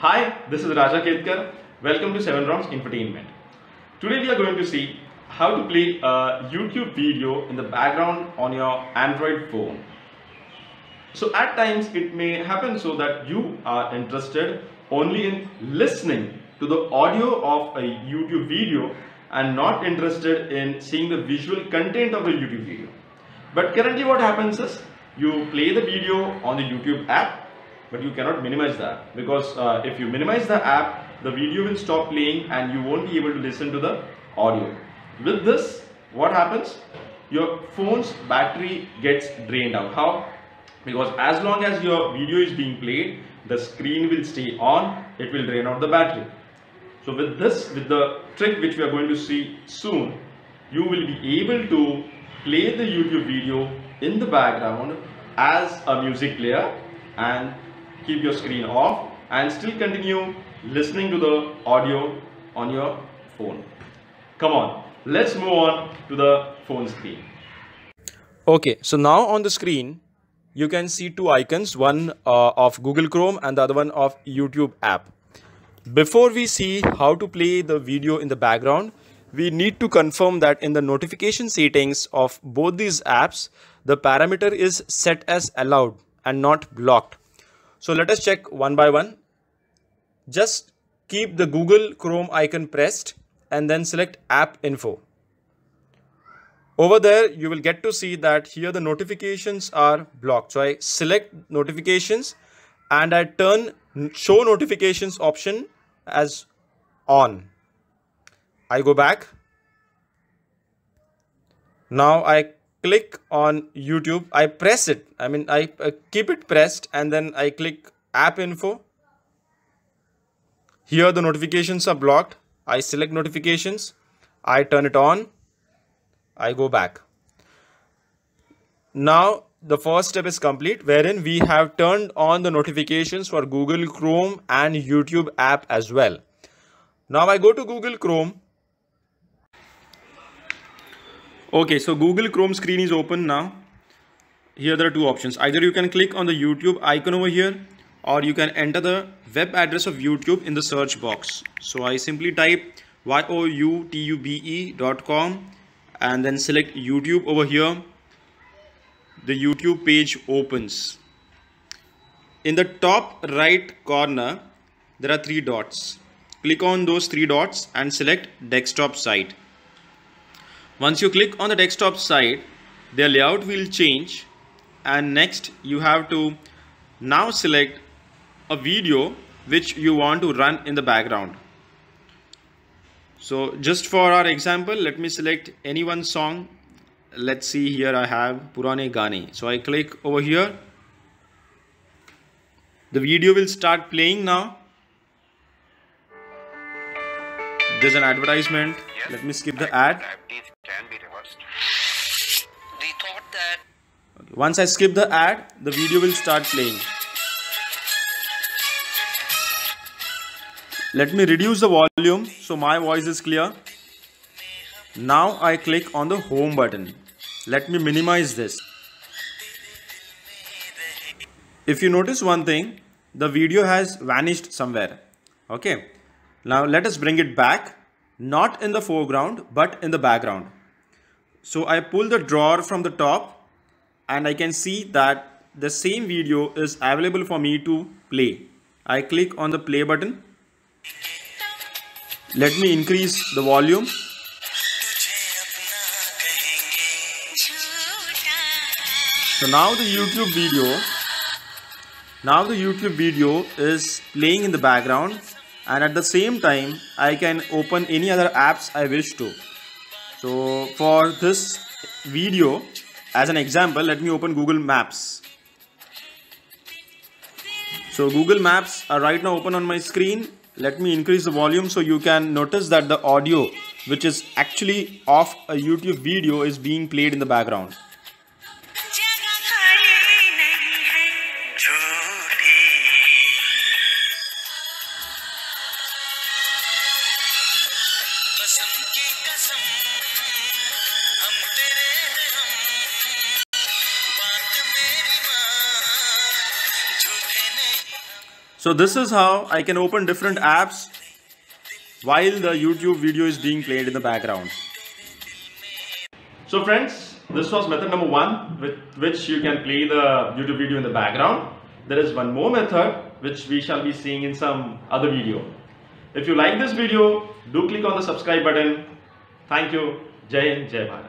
Hi, this is Raja Ketkar. Welcome to 7 Rounds Infotainment. Today we are going to see how to play a YouTube video in the background on your Android phone. So at times it may happen so that you are interested only in listening to the audio of a YouTube video and not interested in seeing the visual content of the YouTube video. But currently what happens is you play the video on the YouTube app but you cannot minimize that because uh, if you minimize the app the video will stop playing and you won't be able to listen to the audio. With this what happens? Your phone's battery gets drained out. How? Because as long as your video is being played the screen will stay on it will drain out the battery. So with this with the trick which we are going to see soon you will be able to play the YouTube video in the background as a music player and keep your screen off and still continue listening to the audio on your phone. Come on, let's move on to the phone screen. Okay, so now on the screen, you can see two icons, one uh, of Google Chrome and the other one of YouTube app. Before we see how to play the video in the background, we need to confirm that in the notification settings of both these apps, the parameter is set as allowed and not blocked. So let us check one by one. Just keep the Google Chrome icon pressed and then select app info. Over there, you will get to see that here the notifications are blocked. So I select notifications and I turn show notifications option as on. I go back. Now I click on YouTube. I press it. I mean, I uh, keep it pressed and then I click app info. Here the notifications are blocked. I select notifications. I turn it on. I go back. Now the first step is complete wherein we have turned on the notifications for Google Chrome and YouTube app as well. Now I go to Google Chrome Okay, so Google Chrome screen is open now. Here there are two options. Either you can click on the YouTube icon over here or you can enter the web address of YouTube in the search box. So I simply type youtube.com and then select YouTube over here. The YouTube page opens. In the top right corner, there are three dots. Click on those three dots and select desktop site. Once you click on the desktop side, the layout will change and next you have to now select a video which you want to run in the background. So just for our example, let me select any one song. Let's see here I have Purane Gane. So I click over here. The video will start playing now. There's an advertisement. Let me skip the ad. Once I skip the ad, the video will start playing. Let me reduce the volume so my voice is clear. Now I click on the home button. Let me minimize this. If you notice one thing, the video has vanished somewhere. Okay. Now let us bring it back, not in the foreground, but in the background. So I pull the drawer from the top and I can see that the same video is available for me to play. I click on the play button. Let me increase the volume. So now the YouTube video, now the YouTube video is playing in the background and at the same time I can open any other apps I wish to. So for this video as an example, let me open Google Maps. So Google Maps are right now open on my screen. Let me increase the volume so you can notice that the audio which is actually of a YouTube video is being played in the background. So this is how I can open different apps while the YouTube video is being played in the background. So friends, this was method number one with which you can play the YouTube video in the background. There is one more method which we shall be seeing in some other video. If you like this video, do click on the subscribe button. Thank you. Jai Hind, Jai Bharat.